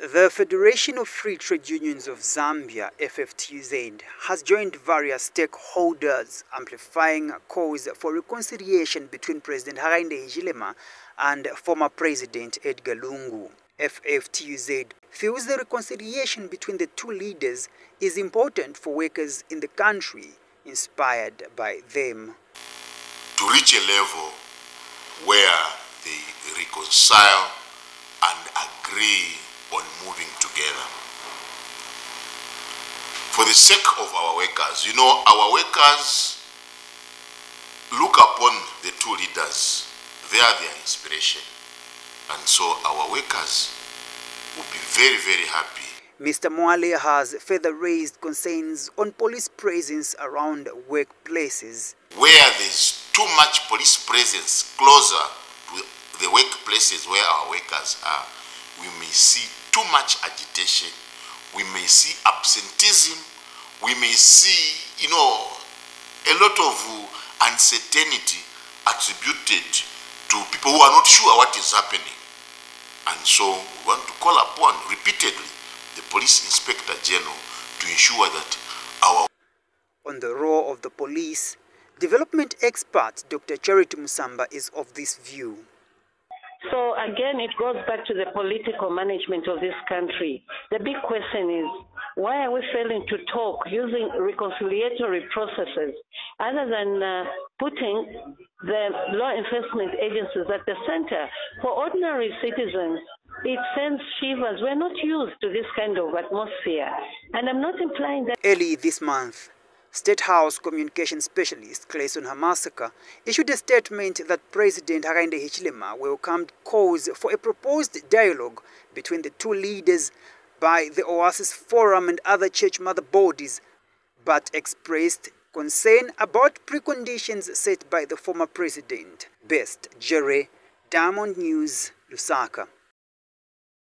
The Federation of Free Trade Unions of Zambia, FFTUZ, has joined various stakeholders amplifying calls for reconciliation between President Hakainde Hichilema and former President Edgar Lungu. FFTUZ feels the reconciliation between the two leaders is important for workers in the country, inspired by them. To reach a level where they reconcile and agree on moving together. For the sake of our workers, you know, our workers look upon the two leaders. They are their inspiration. And so our workers will be very, very happy. Mr. Mwale has further raised concerns on police presence around workplaces. Where there's too much police presence closer to the workplaces where our workers are, we may see too much agitation, we may see absenteeism, we may see, you know, a lot of uncertainty attributed to people who are not sure what is happening. And so we want to call upon repeatedly the police inspector general to ensure that our on the role of the police, development expert Dr. Charity Musamba is of this view. Again, it goes back to the political management of this country. The big question is, why are we failing to talk using reconciliatory processes other than uh, putting the law enforcement agencies at the center? For ordinary citizens, it sends shivers. We're not used to this kind of atmosphere. And I'm not implying that. Early this month, State House communication specialist Clayson Hamasaka issued a statement that President Hakainde Hichilema welcomed calls for a proposed dialogue between the two leaders by the Oasis Forum and other church mother bodies, but expressed concern about preconditions set by the former president. Best Jerry, Diamond News, Lusaka.